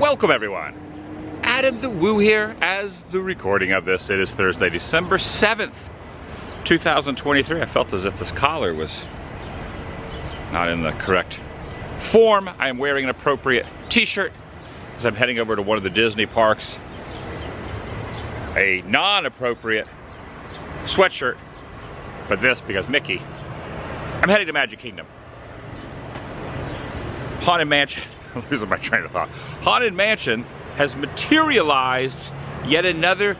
Welcome everyone. Adam the Woo here as the recording of this. It is Thursday, December 7th, 2023. I felt as if this collar was not in the correct form. I am wearing an appropriate t-shirt as I'm heading over to one of the Disney parks. A non-appropriate sweatshirt, but this because Mickey. I'm heading to Magic Kingdom. Haunted Mansion, I'm losing my train of thought. Haunted Mansion has materialized yet another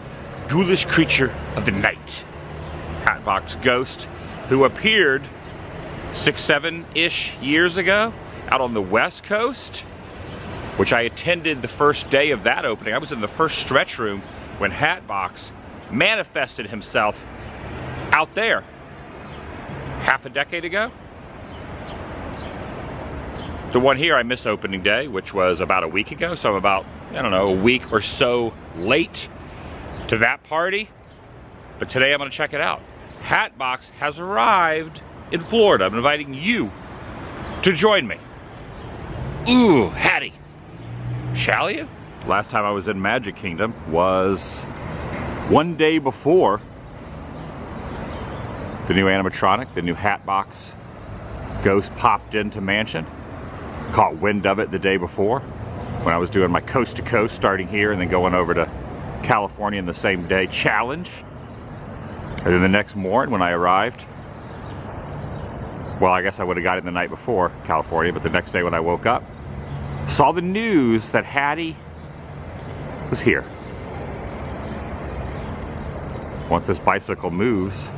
ghoulish creature of the night. Hatbox Ghost, who appeared six, seven-ish years ago out on the West Coast, which I attended the first day of that opening. I was in the first stretch room when Hatbox manifested himself out there half a decade ago. The one here I missed opening day, which was about a week ago, so I'm about, I don't know, a week or so late to that party. But today I'm gonna check it out. Hatbox has arrived in Florida. I'm inviting you to join me. Ooh, Hattie. Shall you? Last time I was in Magic Kingdom was one day before the new animatronic, the new Hatbox Ghost popped into Mansion. Caught wind of it the day before when I was doing my coast to coast, starting here and then going over to California in the same day challenge. And then the next morning when I arrived, well, I guess I would have got it the night before California, but the next day when I woke up, saw the news that Hattie was here. Once this bicycle moves,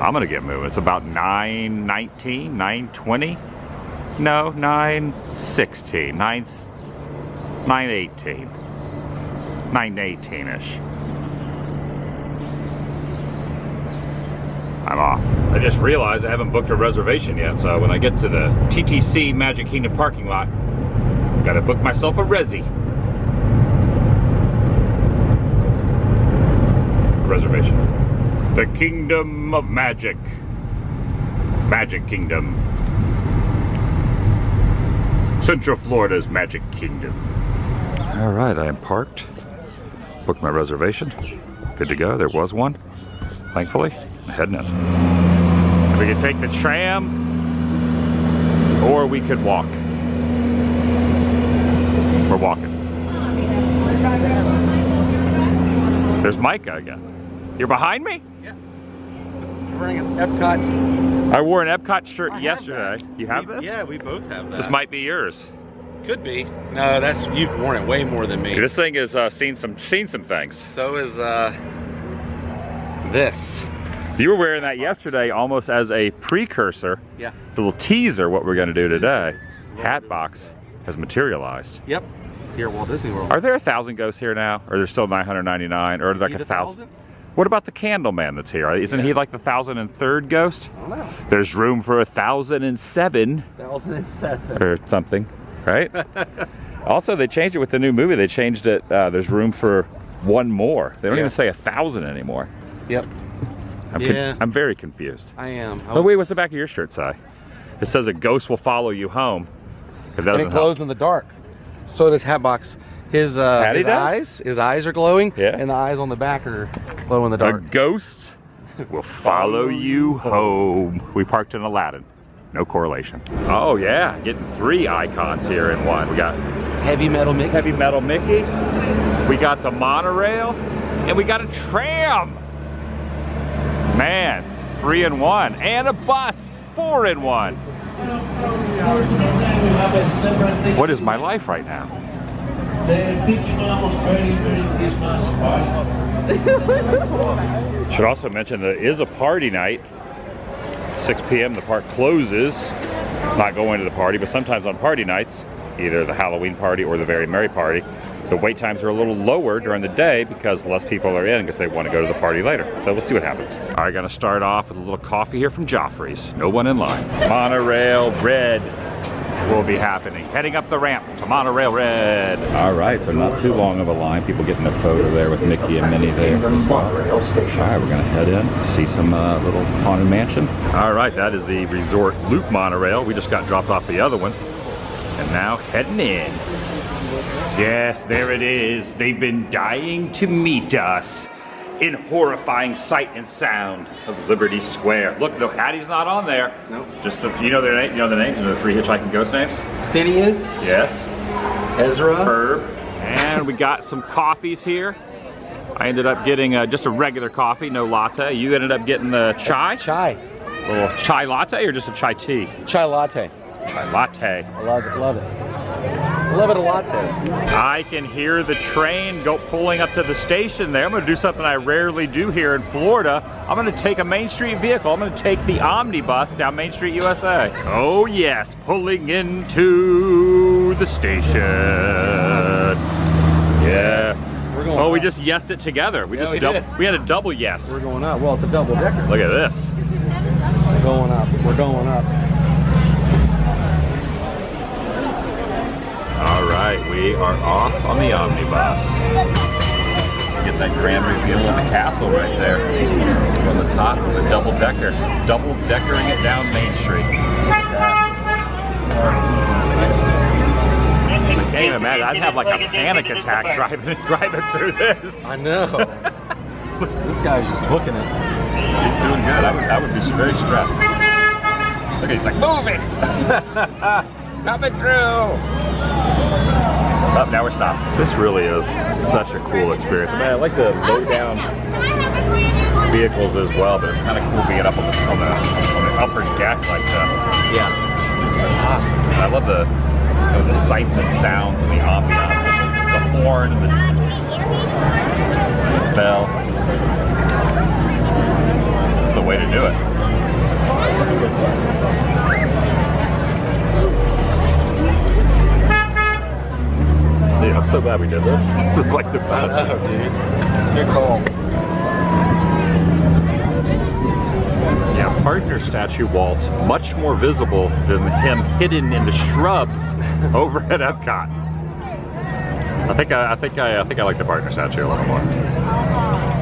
I'm gonna get moving. It's about 919, 920. No, 916, 9, 918, 918-ish. I'm off. I just realized I haven't booked a reservation yet, so when I get to the TTC Magic Kingdom parking lot, gotta book myself a resi. Reservation. The Kingdom of Magic. Magic Kingdom. Central Florida's Magic Kingdom. All right, I am parked. Booked my reservation. Good to go. There was one, thankfully. I'm heading in. We could take the tram, or we could walk. We're walking. There's Micah again. You're behind me? Wearing an Epcot. I wore an Epcot shirt I yesterday. You have We- this? Yeah, we both have that. This might be yours. could be. No, that's you've worn it way more than me. This thing has uh, seen some seen some things. So is uh this. You were wearing that yesterday almost as a precursor, Yeah. a little teaser what we're going to do today. Hatbox has materialized. Yep. Here at Walt Disney World. Are there a thousand ghosts here now? Or there's still 999? Or Is like a the thousand? What about the Candleman that's here? Isn't he like the thousand and third ghost? I don't know. There's room for a thousand and seven, or something, right? also, they changed it with the new movie. They changed it. Uh, there's room for one more. They don't Yeah. even say a thousand anymore. Yep. I'm, con- Yeah. I'm very confused. I am. I Oh was- wait, what's the back of your shirt say? It says a ghost will follow you home. If that and it glows help. in the dark. So does Hatbox. His uh his eyes, his eyes are glowing, Yeah. and the eyes on the back are glow in the dark. A ghost will follow you home. We parked in Aladdin. No correlation. Oh yeah, getting three icons here in one. We got Heavy metal Mickey. Heavy Metal Mickey, we got the monorail, and we got a tram. Man, three in one. And a bus, four in one. What is my life right now? The Mickey Mouse very, very Christmas party. Should also mention there is a party night. 6 p.m. the park closes. Not going to the party, but sometimes on party nights, either the Halloween party or the Very Merry party, the wait times are a little lower during the day because less people are in because they want to go to the party later. So we'll see what happens. All right, gonna start off with a little coffee here from Joffrey's. No one in line. Monorail Red will be happening. Heading up the ramp to Monorail Red. All right, so not too long of a line. People getting a photo there with Mickey and Minnie there as well. All right, we're gonna head in, see some uh, little haunted mansion. All right, that is the Resort Loop monorail. We just got dropped off the other one, and now heading in. Yes, there it is. They've been dying to meet us in horrifying sight and sound of Liberty Square. Look, no, Hattie's not on there. Nope. Just the, you know their name, you know the names of the three hitchhiking ghost names. Phineas, Yes. Ezra, Herb. And we got some coffees here. I ended up getting uh, just a regular coffee, no latte. You ended up getting the chai, chai, a little chai latte, or just a chai tea? chai latte. Chai latte. I love it, love it. Love it a latte. I can hear the train go pulling up to the station there. I'm going to do something I rarely do here in Florida. I'm going to take a Main Street vehicle. I'm going to take the omnibus down Main Street, USA. Oh yes, pulling into the station. Yes. We're going. Oh, we just yesed it together. We Yeah, just we did. we had a double yes. We're going up. Well, it's a double decker. Look at this. We're going up. We're going up. All right, we are off on the omnibus. Get that grand reveal of the castle right there on the top of the double decker, double deckering it down Main Street. I can't even imagine. I'd have like a panic attack driving driving through this. I know. this guy's just booking it. He's doing good. I would, I would be very stressed. Look at he's like moving, coming through. Up now we're stopped. This really is such a cool experience. Man, I like the low down vehicles as well, but it's kind of cool being up on the, on the, on the upper deck like this. Yeah. Awesome. And I love the you know, the sights and sounds and the ambiance, the horn and the bell. It's the way to do it. Dude, I'm so glad we did this. This is like the I best. know, dude. Good call. Yeah, partner statue Walt, much more visible than him hidden in the shrubs over at Epcot. I think I, I think I, I think I like the partner statue a little more.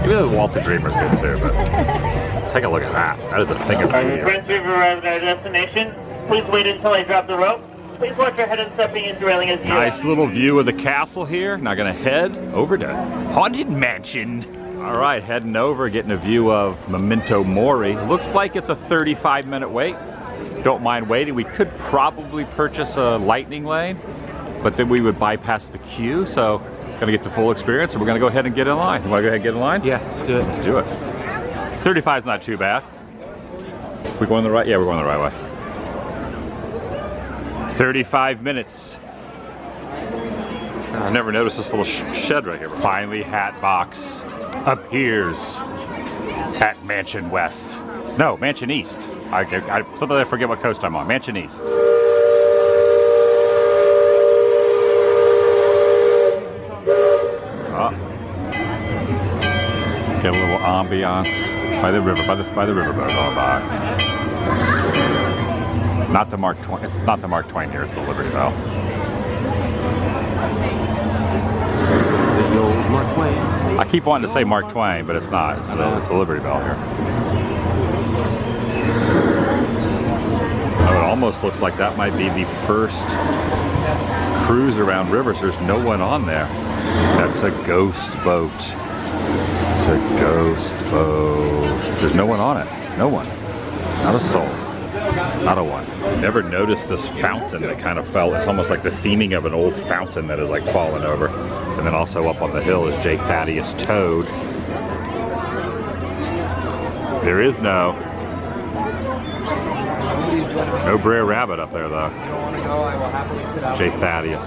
Even the Walt the Dreamer's good too, but take a look at that. That is a thing of beauty. Prince River arrived at our destination. Please wait until I drop the rope. Please watch your head and stepping into railing as you Nice little view of the castle here. Now gonna head over to Haunted Mansion. All right, heading over, getting a view of Memento Mori. Looks like it's a 35 minute wait. Don't mind waiting. We could probably purchase a lightning lane, but then we would bypass the queue. So gonna get the full experience. So we're gonna go ahead and get in line. You wanna go ahead and get in line? Yeah, let's do it. Let's do it. 35 is not too bad. We're going the right? Yeah, we're going the right way. 35 minutes. Uh, I've never noticed this little sh- shed right here. Finally, Hatbox appears at Mansion West. No, Mansion East. I, I, sometimes I forget what coast I'm on. Mansion East. Oh. Get a little ambiance by the river, by the by the riverboat oh, by. Not the Mark Twain. It's not the Mark Twain here. It's the Liberty Bell. It's the old Mark Twain. I keep wanting to say Mark Twain, but it's not. It's the, it's the Liberty Bell here. Oh, it almost looks like that might be the first cruise around rivers. There's no one on there. That's a ghost boat. It's a ghost boat. There's no one on it. No one. Not a soul. Not a one. Never noticed this fountain that kind of fell. It's almost like the theming of an old fountain that is like fallen over. And then also up on the hill is J. Thaddeus Toad. There is no no Brer Rabbit up there though. J. Thaddeus.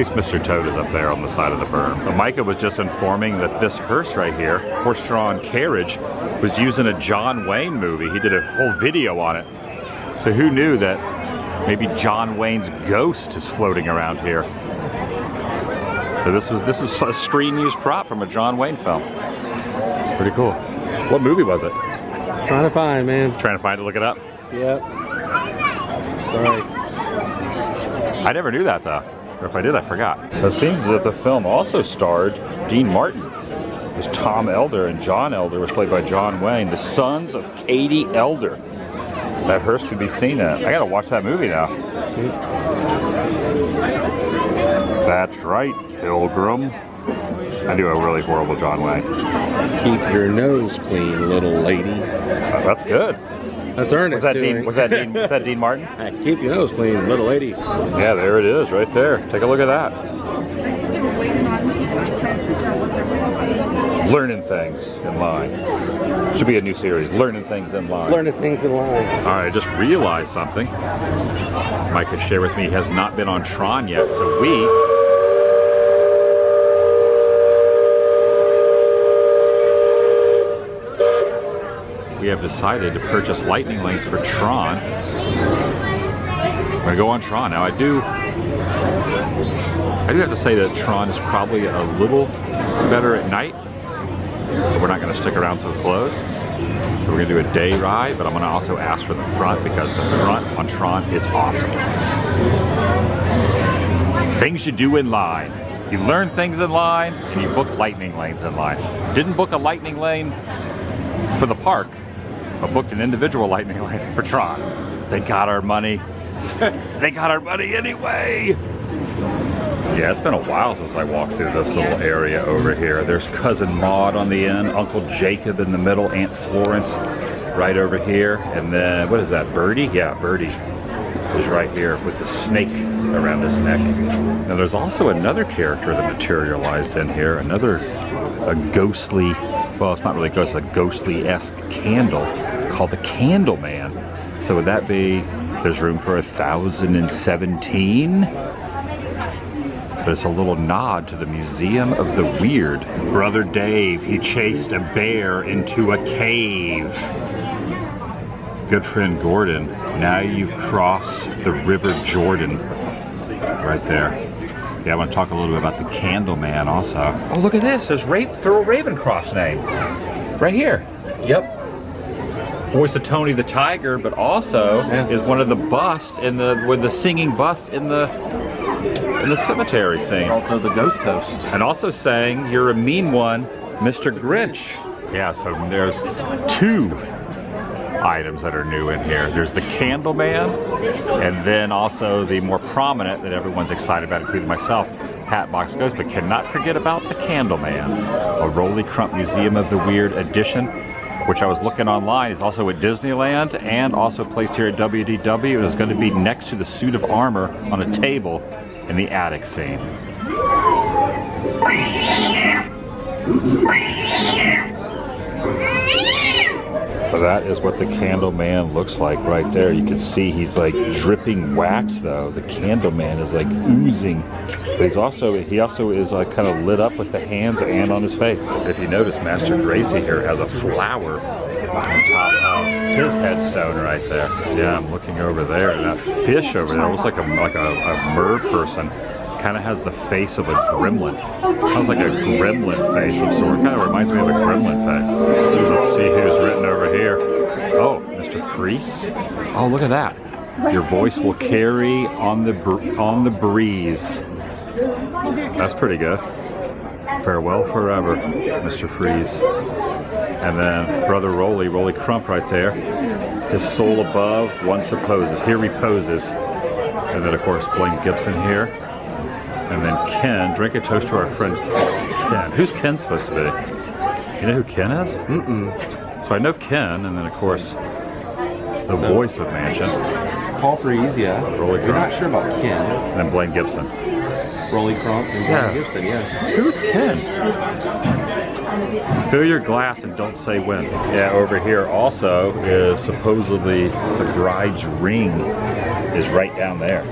Least Mr. Toad is up there on the side of the berm. But Micah was just informing that this hearse right here, horse-drawn carriage, was using a John Wayne movie. He did a whole video on it. So who knew that maybe John Wayne's ghost is floating around here? So this was this is a screen used prop from a John Wayne film. Pretty cool. What movie was it? Trying to find, man. Trying to find it, look it up. Yep. Sorry. I never knew that though. Or if I did, I forgot. It seems that the film also starred Dean Martin. It was Tom Elder and John Elder was played by John Wayne, the sons of Katie Elder. That hearse could be seen at. I gotta watch that movie now. That's right, Pilgrim. I do a really horrible John Wayne. Keep your nose clean, little lady. Uh, that's good. That's Ernest Was that doing. Dean? Was that Dean? Was that Dean Martin? Hey, Keep your nose clean, little lady. Yeah, there it is, right there. Take a look at that. They said they were waiting on me to try and figure out what they're waiting Learning things in line. Should be a new series. Learning things in line. Learning things in line. All right, I just realized something. Mike has shared with me he has not been on Tron yet, so we we have decided to purchase lightning lanes for Tron. We're gonna go on Tron now. I do I do have to say that Tron is probably a little better at night. We're not gonna stick around till close. So we're gonna do a day ride, but I'm gonna also ask for the front because the front on Tron is awesome. Things you do in line. You learn things in line and you book lightning lanes in line. Didn't book a lightning lane for the park, but booked an individual lightning lane for Tron. They got our money. they got our money anyway. Yeah, it's been a while since I walked through this little area over here. There's cousin Maud on the end, Uncle Jacob in the middle, Aunt Florence right over here, and then what is that? Birdie? Yeah, Birdie is right here with the snake around his neck. Now there's also another character that materialized in here, another a ghostly, well, it's not really ghost, a ghostly-esque candle called the Candle Man. So would that be? There's room for a thousand and seventeen but it's a little nod to the Museum of the Weird. Brother Dave, he chased a bear into a cave. Good friend Gordon, now you've crossed the River Jordan. Right there. Yeah, I want to talk a little bit about Candleman also. Oh, look at this. There's Ra- Thurl Ravenscroft's name. Right here. Yep. Voice of Tony the Tiger, but also Yeah. is one of the busts in the with the singing bust in the in the cemetery scene. Also the ghost host. And also saying, You're a mean one, Mr. Grinch. Yeah, so there's two items that are new in here. There's the Candleman, and then also the more prominent that everyone's excited about, including myself, Hatbox Ghost, But cannot forget about the Candleman, a Rolly Crump Museum of the Weird edition. Which I was looking online is also at Disneyland and also placed here at WDW. It is going to be next to the suit of armor on a table in the attic scene. That is what the candle man looks like right there. You can see he's like dripping wax though. The candle man is like oozing. But he's also he also is like kind of lit up with the hands and on his face. If you notice, Master Gracey here has a flower on top of his headstone right there. Yeah, I'm looking over there, and that fish over there looks like a like a, a mer person. Kind of has the face of a gremlin. Sounds like a gremlin face of sort. Kind of reminds me of a gremlin face. Let's see who's written over here. Oh, Mr. Frees. Oh, look at that. Your voice will carry on the on the breeze. That's pretty good. Farewell forever, Mr. Frees. And then Brother Rolly, Rolly Crump right there. His soul above once opposes. Here reposes. And then, of course, Blaine Gibson here. And then Ken. Drink a toast to our friend Ken. Who's Ken supposed to be? You know who Ken is? Mm-mm. So I know Ken, and then, of course, the voice of Mansion. Paul Frees, yeah. Uh, Rolly You're not sure about Ken. And then Blaine Gibson. Rolly Crump and Yeah. Gibson, yeah. Who's Ken? Fill your glass and don't say when. Yeah, over here also is supposedly the bride's ring is right down there.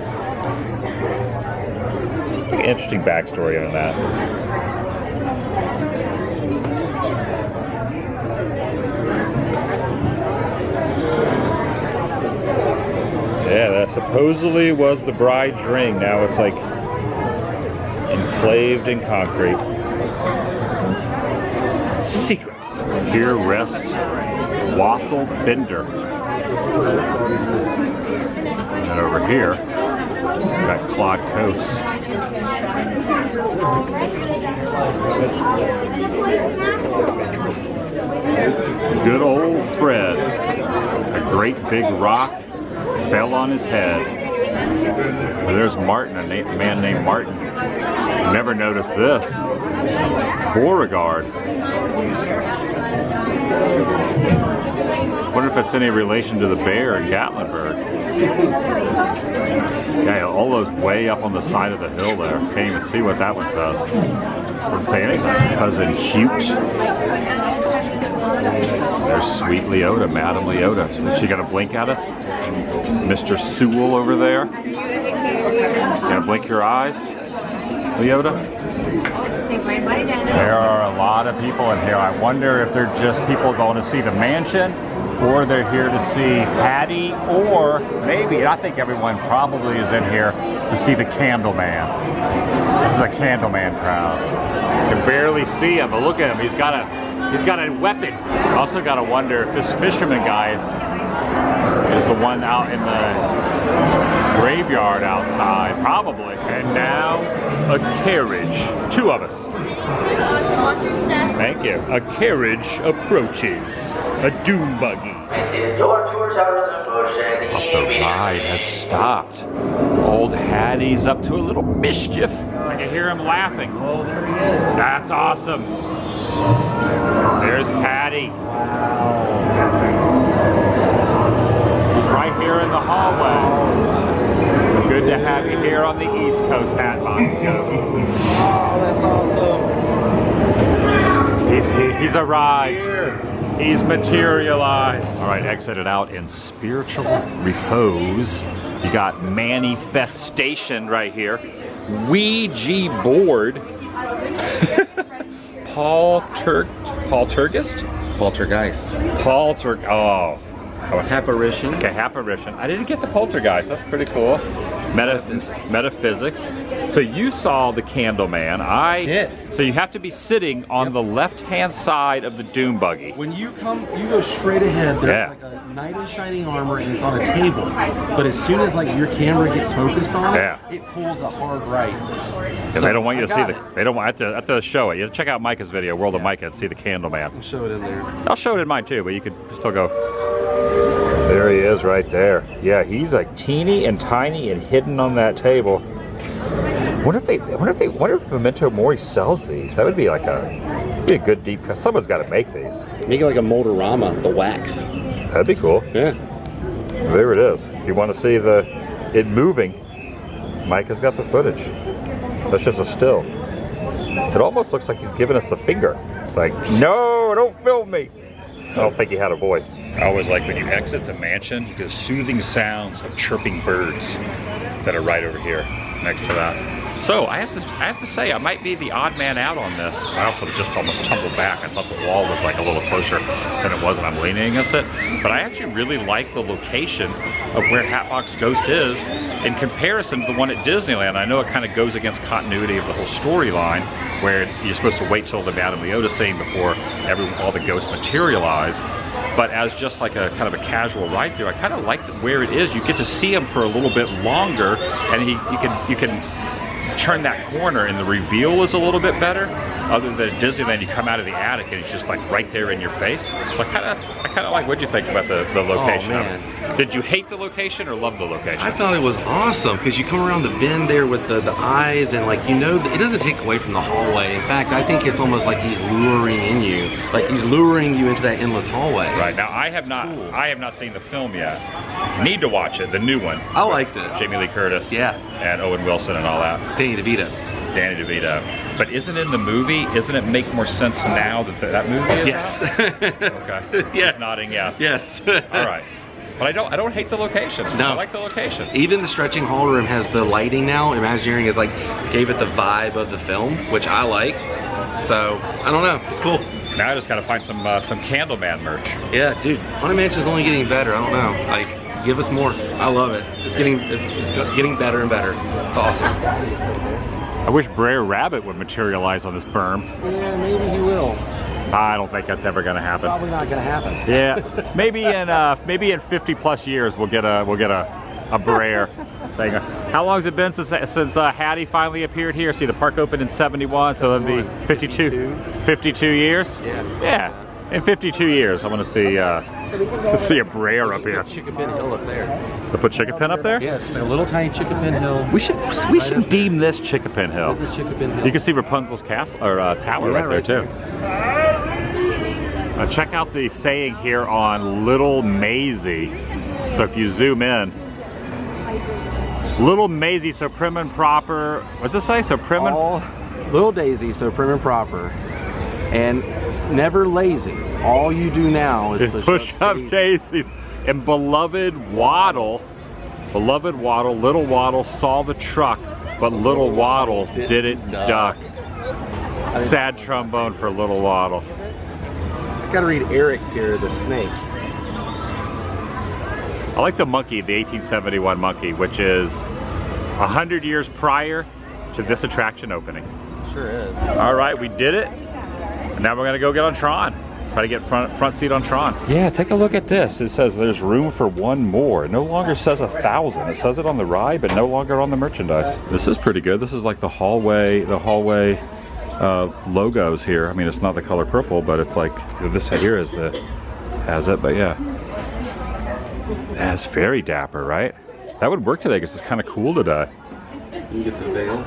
Interesting backstory on that. Yeah, that supposedly was the bride's ring. Now it's like enclaved in concrete. Secrets. Here rests Wathel Bender. And over here, got Claude Coats. Good old Fred. A great big rock fell on his head. There's Martin, a man named Martin. Never noticed this. Beauregard. Wonder if it's any relation to the bear in Gatlinburg. Yeah, all those way up on the side of the hill there. Can't even see what that one says. Doesn't say anything. Cousin Hute. There's Sweet Leota, Madam Leota. Is she gonna blink at us? Mr. Sewell over there. Gonna blink your eyes, Leota? There are a lot of people in here. I wonder if they're just people going to see the mansion or they're here to see Hattie or maybe, I think everyone probably is in here to see the Candleman. This is a Candleman crowd. You can barely see him, but look at him. He's got a he's got a weapon. Also got to wonder if this fisherman guy is the one out in the graveyard outside, probably. And now a carriage. Two of us. Thank you. A carriage approaches. A doom buggy. Your tours are in motion. The ride has stopped. Old Hattie's up to a little mischief. I can hear him laughing. Oh, there he is. That's awesome. There's Hattie. He's right here in the hallway. Good to have you here on the East Coast Hatbox Ghost. He's, he, he's arrived. He's materialized. All right, exited out in spiritual repose. You got manifestation right here. Ouija board. Paul Turk, Paul Turgist, Poltergeist. Paul Turk. Oh, Apparition. Okay, apparition. I didn't get the poltergeist. That's pretty cool. Meta- Metaphysics. metaphysics. So you saw the Candleman. I Did. So you have to be sitting on the left-hand side of the doom buggy. When you come, you go straight ahead. There's Yeah. like a knight in shining armor, and it's on a table. But as soon as like your camera gets focused on it, Yeah. it pulls a hard right. Because they don't want you I to see the. it. They don't want. I have to, I have to show it. You have to check out Micah's video, World of Micah, and see the Candleman. I'll show it in there. I'll show it in mine too, but you could still go. There he is, right there. Yeah, he's like teeny and tiny and hidden on that table. Wonder if they, wonder if they, wonder if Memento Mori sells these. That would be like a, be a good deep cut. Someone's got to make these. Make it like a Mold-A-Rama, the wax. That'd be cool. Yeah. There it is. If you want to see the it moving, Mike has got the footage. That's just a still. It almost looks like he's giving us the finger. It's like, no, don't film me. I don't think he had a voice. I always like when you exit the mansion, you get soothing sounds of chirping birds that are right over here next to that. So I have to I have to say I might be the odd man out on this. I also just almost tumbled back. I thought the wall was like a little closer than it was and I'm leaning against it. But I actually really like the location of where Hatbox Ghost is in comparison to the one at Disneyland. I know it kind of goes against continuity of the whole storyline where you're supposed to wait till the Madame Leota scene before every all the ghosts materialize. But as just like a kind of a casual ride through, I kind of like where it is. You get to see him for a little bit longer, and he you can you can turn that corner and the reveal is a little bit better. Other than at Disneyland, you come out of the attic and it's just like right there in your face. So I kind of, I kind of like. What'd you think about the, the oh, location? of it? man. Did you hate the location or love the location? I thought it was awesome because you come around the bend there with the, the eyes and like you know it doesn't take away from the hallway. In fact, I think it's almost like he's luring in you, like he's luring you into that endless hallway. Right now, I have not, cool. I have not seen the film yet. Need to watch it, the new one. I liked it. Jamie Lee Curtis, Yeah. and Owen Wilson and all that. Danny DeVito. Danny DeVito. But isn't in the movie? Isn't it make more sense now that th- that movie is Yes. Okay. Yes. Nodding yes. Yes. All right. But I don't I don't hate the location. No. I like the location. Even the stretching hall room has the lighting now. Imagineering is like gave it the vibe of the film, which I like. So I don't know. It's cool. Now I just gotta find some uh, some Candleman merch. Yeah, dude. Haunted Mansion's only getting better. I don't know. Like, give us more. I love it. It's getting it's, it's getting better and better. It's awesome. I wish Brer Rabbit would materialize on this berm. Yeah, maybe he will. I don't think that's ever gonna happen. Probably not gonna happen. Yeah, maybe in uh, maybe in 50 plus years we'll get a we'll get a a Brer thing. How long has it been since since uh, Hattie finally appeared here? See, the park opened in 71, so it'll be 52 52 years. Yeah, Yeah. In 52 years, I want to see uh, Let's see a Brer up here. Chick-a-Pin Hill up there. To put Chick-a-Pin up there? Yeah, just like a little tiny Chick-a-Pin Hill. We should we should deem this Chick-a-Pin Hill. This is Chick-a-Pin Hill. You can see Rapunzel's castle or uh, tower Yeah, right there right too. Uh, check out the saying here on Little Maisie. So if you zoom in, Little Maisie, so prim and proper. What's it say? So prim and all little Daisy, so prim and proper, and never lazy. All you do now is, is push up daisies. And beloved Waddle, beloved Waddle, little Waddle saw the truck, but little Waddle Didn't duck. Sad trombone for little Waddle. I gotta read Eric's here, the snake. I like the monkey, the 1871 monkey, which is a hundred years prior to this attraction opening. Sure is. All right, we did it. And now we're gonna go get on Tron. Try to get front front seat on Tron. Yeah, take a look at this. It says there's room for one more. It no longer says a thousand. It says it on the ride, but no longer on the merchandise. This is pretty good. This is like the hallway, the hallway uh, logos here. I mean, it's not the color purple, but it's like this here is the has it. But yeah, that's very dapper, right? That would work today because it's kind of cool today. You get the veil.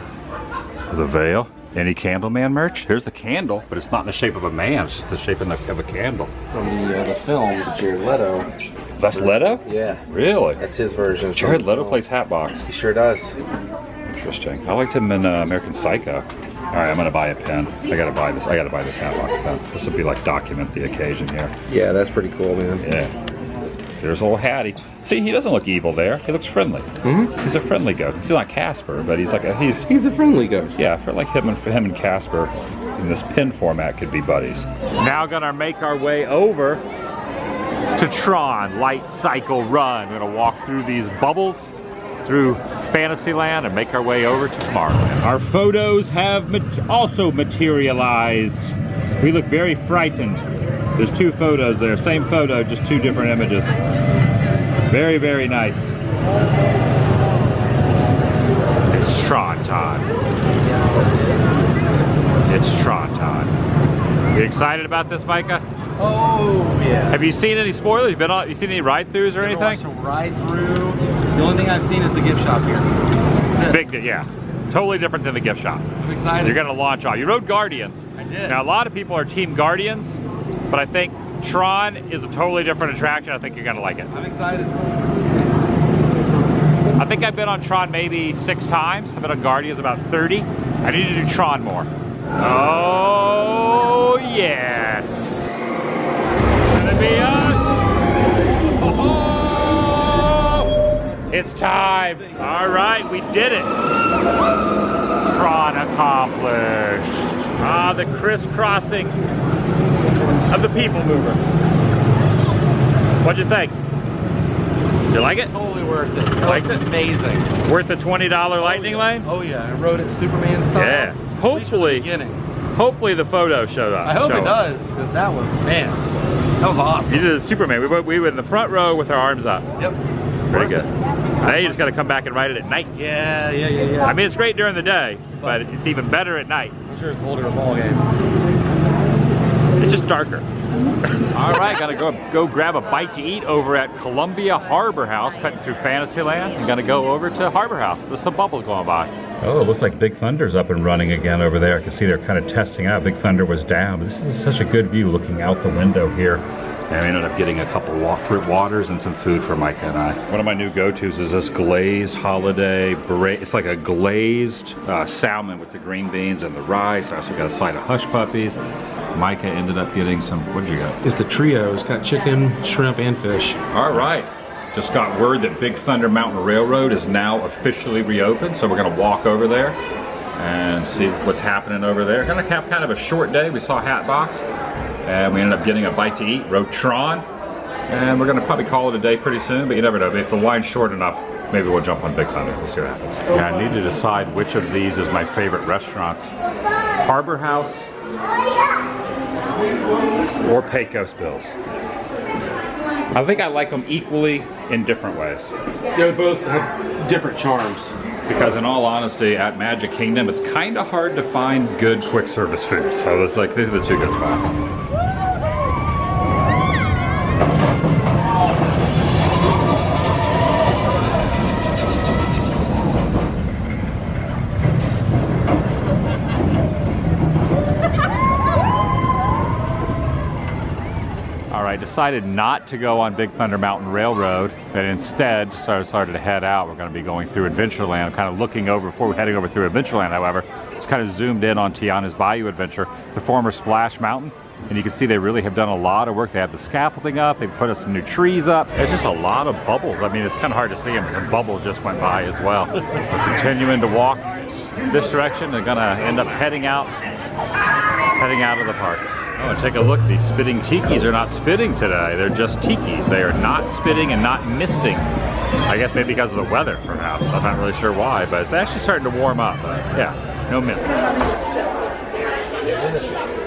The veil. Any Candleman merch? Here's the candle, but it's not in the shape of a man. It's just the shape of, the, of a candle. From the, uh, the film, the Jared Leto. That's Leto? Yeah, Really? that's his version. Jared from- Leto plays Hatbox. He sure does. Interesting. I liked him in uh, American Psycho. All right, I'm gonna buy a pen. I gotta buy this. I gotta buy this Hatbox pen. This would be like document the occasion here. Yeah, that's pretty cool, man. Yeah. There's old Hattie. See, he doesn't look evil there. He looks friendly. Mhm. He's a friendly ghost. He's not Casper, but he's like a, he's He's a friendly ghost. Yeah, for like him and for him and Casper in this pin format could be buddies. Now gonna make our way over to Tron Light Cycle Run. We're gonna walk through these bubbles through Fantasyland and make our way over to Tomorrowland. Our photos have mat- also materialized. We look very frightened. There's two photos there, same photo, just two different images. Very, very nice. It's Tron time. It's Tron time. You excited about this, Micah? Oh yeah. Have you seen any spoilers? You been on? You seen any ride-throughs or anything? ride through. The only thing I've seen is the gift shop here. That's it. Big, yeah. Totally different than the gift shop. I'm excited. You're gonna launch off. You rode Guardians. I did. Now a lot of people are Team Guardians, but I think Tron is a totally different attraction. I think you're gonna like it. I'm excited. I think I've been on Tron maybe six times. I've been on Guardians about 30. I need to do Tron more. Oh, yes. Gonna be us. It's time. All right, we did it. Tron accomplished. Ah, the crisscrossing of the people mover. What'd you think? You like it? Totally worth it. That Liked was it? amazing. Worth the $20 lightning lane? Oh yeah, I rode it Superman style. Yeah. From the Hopefully, hopefully the photo showed up. I hope it does, because that was man, that was awesome. You did the Superman. We were, we were in the front row with our arms up. Yep. Pretty good. it. Now you just got to come back and ride it at night. Yeah, yeah, yeah, yeah. I mean, it's great during the day, but it's even better at night. I'm sure it's holding a ball game. It's just darker. All right, gotta go go grab a bite to eat over at Columbia Harbor House, cutting through Fantasyland, and gonna go over to Harbor House. There's some bubbles going by. Oh, it looks like Big Thunder's up and running again over there. I can see they're kind of testing out. Big Thunder was down, but this is such a good view looking out the window here. And I ended up getting a couple wa- fruit waters and some food for Micah and I. One of my new go-tos is this glazed holiday beret. It's like a glazed uh, salmon with the green beans and the rice. I also got a side of hush puppies. Micah ended up getting some, what did you get? It's the trio. It's got chicken, shrimp, and fish. All right. Just got word that Big Thunder Mountain Railroad is now officially reopened, so we're gonna walk over there and see what's happening over there. Gonna have kind of a short day. We saw Hatbox, and we ended up getting a bite to eat, Rotron, and we're gonna probably call it a day pretty soon, but you never know. If the wine's short enough, maybe we'll jump on Big Thunder. We'll see what happens. Yeah, I need to decide which of these is my favorite restaurants. Harbor House or Pecos Bills. I think I like them equally in different ways. They both have different charms. Because in all honesty, at Magic Kingdom, it's kind of hard to find good quick service food. So it's like, these are the two good spots. Decided not to go on Big Thunder Mountain Railroad and instead started, started to head out. We're going to be going through Adventureland. Kind of looking over, before we're heading over through Adventureland, however, just kind of zoomed in on Tiana's Bayou Adventure, the former Splash Mountain. And you can see they really have done a lot of work. They have the scaffolding up, they've put some new trees up. There's just a lot of bubbles. I mean, it's kind of hard to see them, bubbles just went by as well. So continuing to walk this direction, they're going to end up heading out, heading out of the park. Oh, take a look. These spitting tikis are not spitting today. They're just tikis. They are not spitting and not misting. I guess maybe because of the weather, perhaps. I'm not really sure why, but it's actually starting to warm up. But yeah, no mist.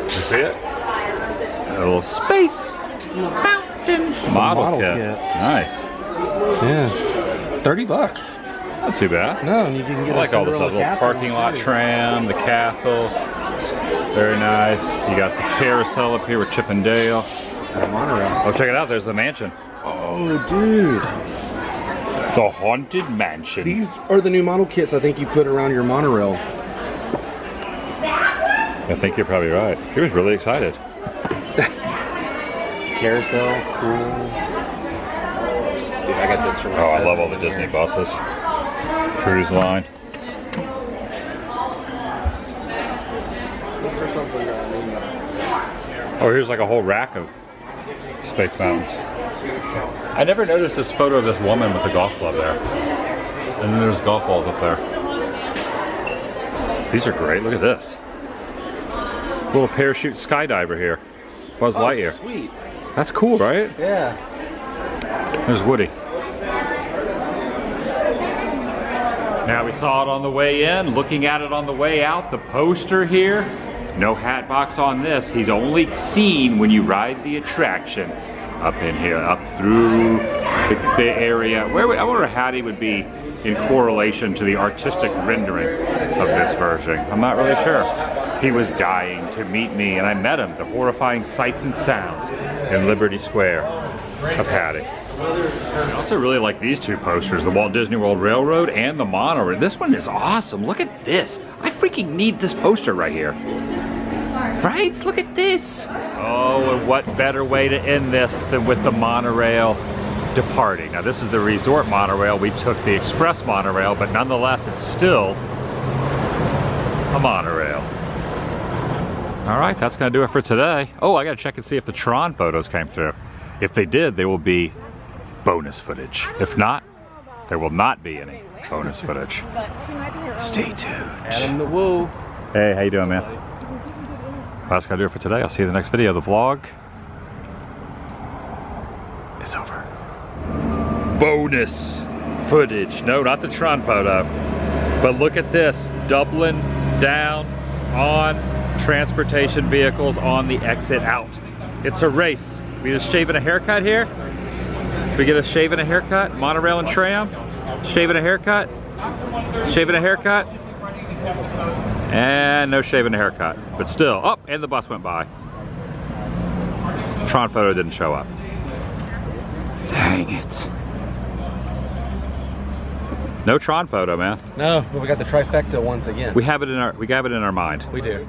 You see it? A little space mountain model, model kit. kit. Nice. Yeah. 30 bucks. Not too bad. No, and you can I get like all this stuff. Little parking lot tram, the castle. Very nice. You got the carousel up here with Chip and Dale. The monorail. Oh, check it out. There's the mansion. Oh, dude. The Haunted Mansion. These are the new model kits I think you put around your monorail. I think you're probably right. He was really excited. Carousels, cool. Dude, I got this from my Oh, I love all the in Disney buses. Cruise line. Oh, here's like a whole rack of Space Mountains. I never noticed this photo of this woman with a golf club there. And then there's golf balls up there. These are great. Look at this. Little parachute skydiver here. Buzz Oh, Lightyear. sweet. That's cool, right? Yeah. There's Woody. Now we saw it on the way in, looking at it on the way out, the poster here. No hat box on this. He's only seen when you ride the attraction up in here, up through the, the area. Where I wonder how he would be in correlation to the artistic rendering of this version. I'm not really sure. He was dying to meet me, and I met him. The horrifying sights and sounds in Liberty Square of Hattie. I also really like these two posters, the Walt Disney World Railroad and the monorail. This one is awesome. Look at this. I freaking need this poster right here. Right? Look at this. Oh, and what better way to end this than with the monorail departing. Now this is the resort monorail. We took the express monorail, but nonetheless it's still a monorail. All right, that's gonna do it for today. Oh, I gotta check and see if the Tron photos came through. If they did, they will be bonus footage. If not, there will not be any bonus footage. Stay tuned. Adam the Woo. Hey, how you doing, man? That's gonna do it for today. I'll see you in the next video. The vlog is over. Bonus footage. No, not the Tron photo. But look at this. Dublin down on transportation vehicles on the exit out. It's a race. We just shaving a haircut here. We get a shave and a haircut. Monorail and tram. Shaving a haircut. Shaving a haircut. And no shaving a haircut. But still, oh, and the bus went by. Tron photo didn't show up. Dang it. No Tron photo, man. No, but we got the trifecta once again. We have it in our we have it in our mind. we do.